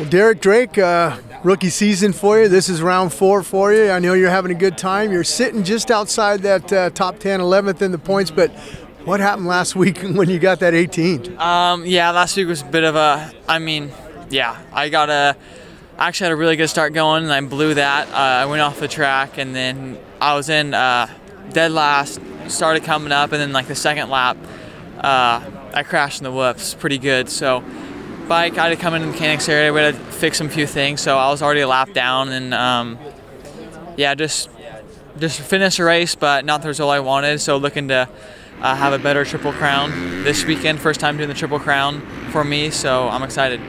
Well, Derek Drake, uh, rookie season for you. This is round four for you. I know you're having a good time. You're sitting just outside that uh, top 10, 11th in the points, but what happened last week when you got that 18th? Um, yeah, last week was a bit of a, I mean, yeah, I got a, actually had a really good start going and I blew that. Uh, I went off the track and then I was in uh, dead last, started coming up, and then like the second lap, uh, I crashed in the whoops pretty good. So bike. I had to come in the mechanics area. We had to fix a few things, so I was already a lap down, and um, yeah, just just finish the race, but not the result I wanted. So looking to uh, have a better triple crown this weekend. First time doing the triple crown for me, so I'm excited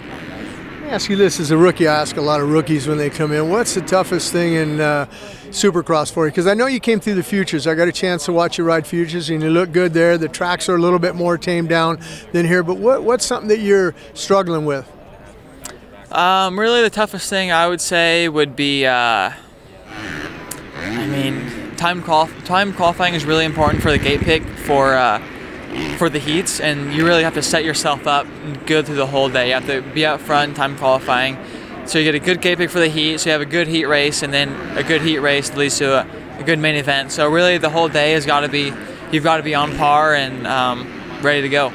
ask you this as a rookie. I ask a lot of rookies when they come in. What's the toughest thing in uh, Supercross for you? Because I know you came through the futures. I got a chance to watch you ride futures, and you look good there. The tracks are a little bit more tamed down than here. But what, what's something that you're struggling with? Um, really, the toughest thing I would say would be, uh, I mean, time qual- time qualifying is really important for the gate pick for. Uh, for the heats, and you really have to set yourself up good through the whole day. You have to be out front, time qualifying, so you get a good gate pick for the heat. So you have a good heat race, and then a good heat race leads to a, a good main event. So really, the whole day has got to be you've got to be on par and um, ready to go.